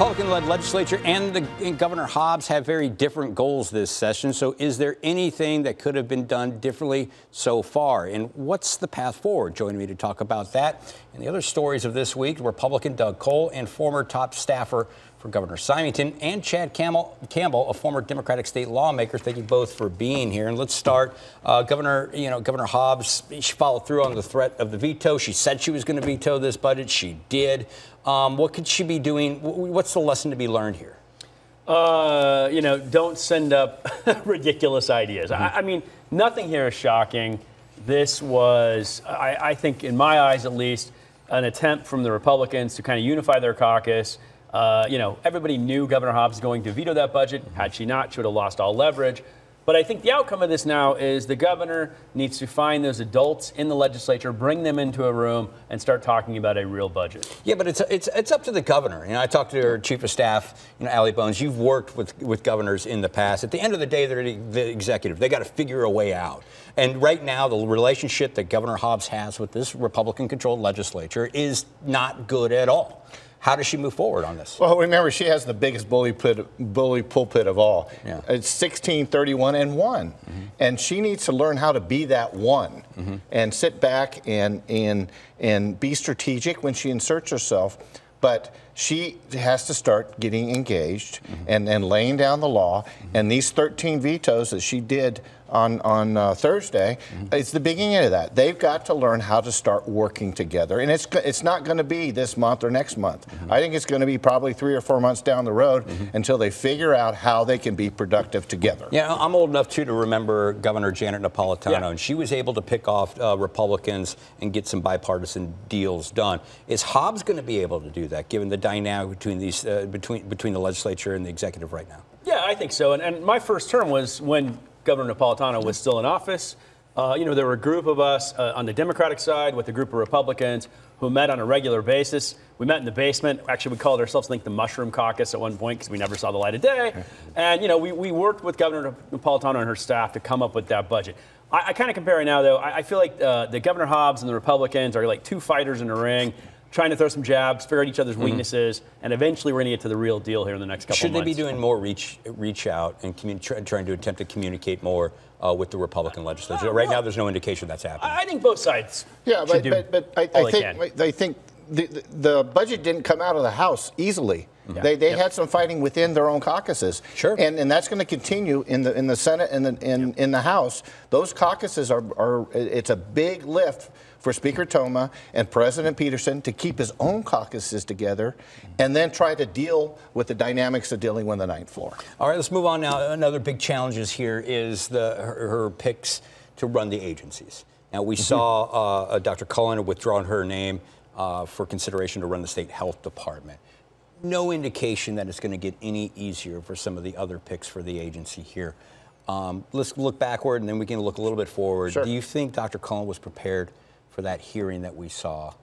Republican led legislature and, the, and Governor Hobbs have very different goals this session. So, is there anything that could have been done differently so far? And what's the path forward? Joining me to talk about that and the other stories of this week Republican Doug Cole and former top staffer for Governor Symington and Chad Campbell, Campbell, a former Democratic state lawmaker. Thank you both for being here. And let's start. Uh, Governor, you know, Governor Hobbs, she followed through on the threat of the veto. She said she was going to veto this budget. She did. Um, what could she be doing? What's the lesson to be learned here? Uh, you know, don't send up ridiculous ideas. Mm-hmm. I, I, mean, nothing here is shocking. This was, I, I think, in my eyes at least, an attempt from the Republicans to kind of unify their caucus uh, you know, everybody knew Governor Hobbs was going to veto that budget. Had she not, she would have lost all leverage. But I think the outcome of this now is the governor needs to find those adults in the legislature, bring them into a room, and start talking about a real budget. Yeah, but it's it's it's up to the governor. You know, I talked to her chief of staff, you know, Allie Bones. You've worked with with governors in the past. At the end of the day, they're the executive. They got to figure a way out. And right now, the relationship that Governor Hobbs has with this Republican-controlled legislature is not good at all. How does she move forward on this? Well, remember, she has the biggest bully, pit, bully pulpit of all. Yeah. It's 16, 31, and one. Mm-hmm. And she needs to learn how to be that one mm-hmm. and sit back and, and, and be strategic when she inserts herself. But she has to start getting engaged mm-hmm. and, and laying down the law. Mm-hmm. And these 13 vetoes that she did on on uh, Thursday. Mm-hmm. It's the beginning of that. They've got to learn how to start working together, and it's it's not going to be this month or next month. Mm-hmm. I think it's going to be probably three or four months down the road mm-hmm. until they figure out how they can be productive together. Yeah, I'm old enough too to remember Governor Janet Napolitano, yeah. and she was able to pick off uh, Republicans and get some bipartisan deals done. Is Hobbs going to be able to do that, given the dynamic between these uh, between between the legislature and the executive right now? Yeah, I think so. And, and my first term was when Governor Napolitano was still in office. Uh, you know, there were a group of us uh, on the Democratic side with a group of Republicans who met on a regular basis. We met in the basement. Actually, we called ourselves, I think, the Mushroom Caucus at one point because we never saw the light of day. And, you know, we, we worked with Governor Napolitano and her staff to come up with that budget. I, I kind of compare it now, though. I, I feel like uh, the Governor Hobbs and the Republicans are like two fighters in a ring trying to throw some jabs, figure out each other's mm-hmm. weaknesses, and eventually we're going to get to the real deal here in the next couple. Should they be doing more reach reach out and commun- try, trying to attempt to communicate more uh, with the Republican legislature? Uh, right well, now, there's no indication that's happening. I think both sides. Yeah, but, but, but I, I think I think the, the budget didn't come out of the House easily. Yeah. They, they yep. had some fighting within their own caucuses. Sure. And, and that's going to continue in the in the Senate and the, in, yep. in the House. Those caucuses are, are it's a big lift for Speaker Toma and President Petersen to keep his own caucuses together and then try to deal with the dynamics of dealing with the ninth floor. All right, let's move on now. Another big challenge is here is the her, her picks to run the agencies. Now, we mm-hmm. saw uh, Dr. Cullen withdraw her name uh, for consideration to run the state health department. No indication that it's going to get any easier for some of the other picks for the agency here. Um, let's look backward and then we can look a little bit forward. Sure. Do you think Dr. Cullen was prepared for that hearing that we saw?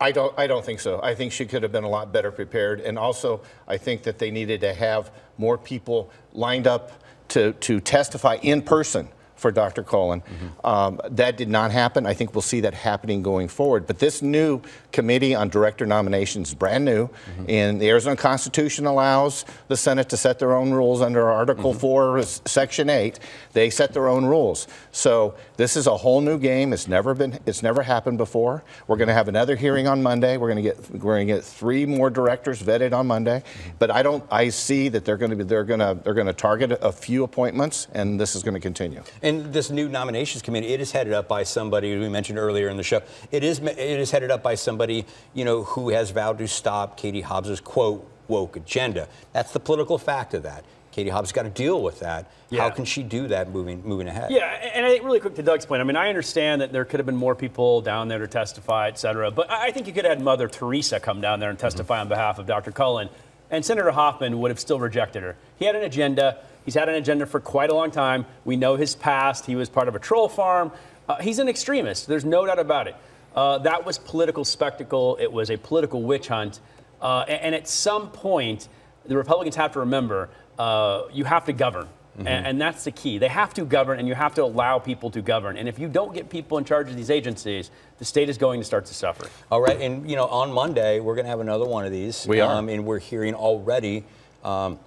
I don't, I don't think so. I think she could have been a lot better prepared. And also, I think that they needed to have more people lined up to, to testify in person for Dr. Cullen. Mm-hmm. Um, that did not happen. I think we'll see that happening going forward. But this new committee on director nominations is brand new, mm-hmm. and the Arizona Constitution allows the Senate to set their own rules under Article mm-hmm. 4, Section 8. They set their own rules. So this is a whole new game. It's never been. It's never happened before. We're going to have another hearing on Monday. We're going to get. We're going to get three more directors vetted on Monday. Mm-hmm. But I don't. I see that they're going to be. They're going to. They're going to target a few appointments, and this is going to continue. And this new nominations committee, it is headed up by somebody we mentioned earlier in the show. It is it is headed up by somebody you know who has vowed to stop Katie Hobbs's quote woke agenda. That's the political fact of that. Katie Hobbs got to deal with that. Yeah. How can she do that moving moving ahead? Yeah, and I think really quick to Doug's point. I mean, I understand that there could have been more people down there to testify, et cetera, but I think you could have had Mother Teresa come down there and testify mm-hmm. on behalf of Dr. Cullen, and Senator Hoffman would have still rejected her. He had an agenda. He's had an agenda for quite a long time. We know his past. He was part of a troll farm. Uh, he's an extremist. There's no doubt about it. Uh, that was political spectacle. It was a political witch hunt. Uh, and, and, at some point, the Republicans have to remember uh, you have to govern. And, and that's the key. They have to govern, and you have to allow people to govern. And if you don't get people in charge of these agencies, the state is going to start to suffer. All right, and you know, on Monday we're going to have another one of these. We are. um, and we're hearing already um,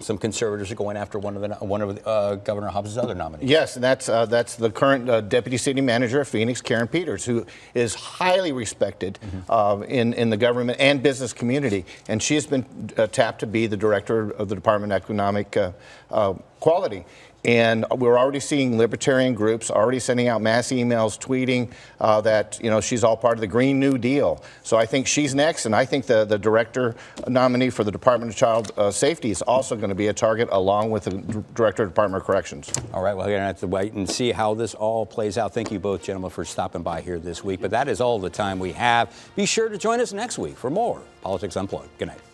some conservatives are going after one of the one of uh, Governor Hobbs' other nominees. Yes, and that's uh, that's the current uh, deputy city manager of Phoenix, Karen Peters, who is highly respected uh, in in the government and business community, and she has been uh, tapped to be the director of the Department of Economic uh, uh, Quality. And we're already seeing libertarian groups already sending out mass emails, tweeting uh, that you know she's all part of the Green New Deal. So I think she's next, and I think the the director nominee for the Department of Child uh, Safety is also going to be a target, along with the director of Department of Corrections. All right, well, we're going to have to wait and see how this all plays out. Thank you both, gentlemen, for stopping by here this week. But that is all the time we have. Be sure to join us next week for more Politics Unplugged. Good night.